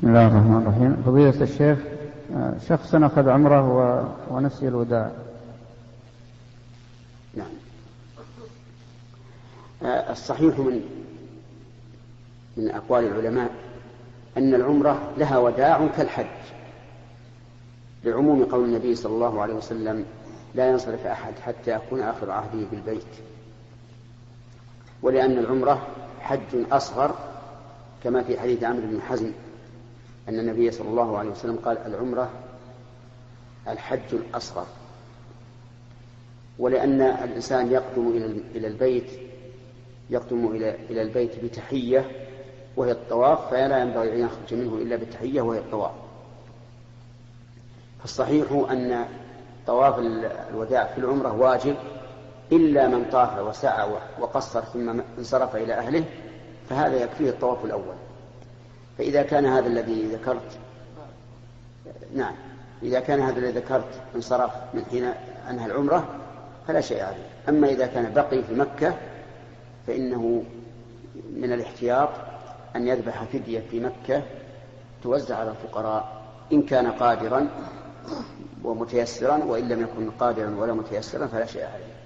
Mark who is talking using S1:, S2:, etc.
S1: بسم الله الرحمن الرحيم. فضيلة الشيخ شخص أخذ عمره ونسي الوداع.
S2: نعم. الصحيح من من أقوال العلماء أن العمرة لها وداع كالحج. لعموم قول النبي صلى الله عليه وسلم لا ينصرف أحد حتى يكون آخر عهده بالبيت. ولأن العمرة حج أصغر كما في حديث عمرو بن حزم. أن النبي صلى الله عليه وسلم قال العمرة الحج الأصغر. ولأن الإنسان يقدم إلى البيت يقدم إلى إلى البيت بتحية وهي الطواف فلا ينبغي أن يخرج منه إلا بالتحية وهي الطواف. فالصحيح أن طواف الوداع في العمرة واجب إلا من طاف وسعى وقصر ثم انصرف إلى أهله فهذا يكفيه الطواف الأول. فإذا كان هذا الذي ذكرت نعم إذا كان هذا الذي ذكرت انصرف من حين أنهى العمرة فلا شيء عليه. أما إذا كان بقي في مكة فإنه من الاحتياط أن يذبح فدية في مكة توزع على الفقراء إن كان قادرا ومتيسرا وإن لم يكن قادرا ولا متيسرا فلا شيء عليه.